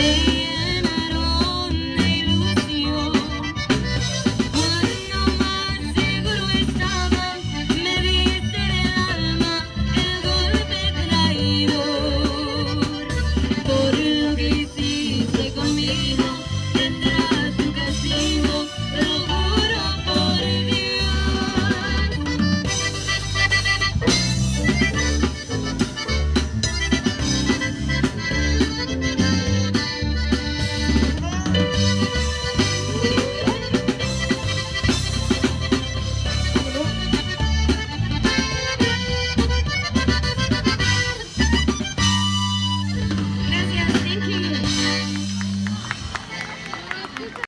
live.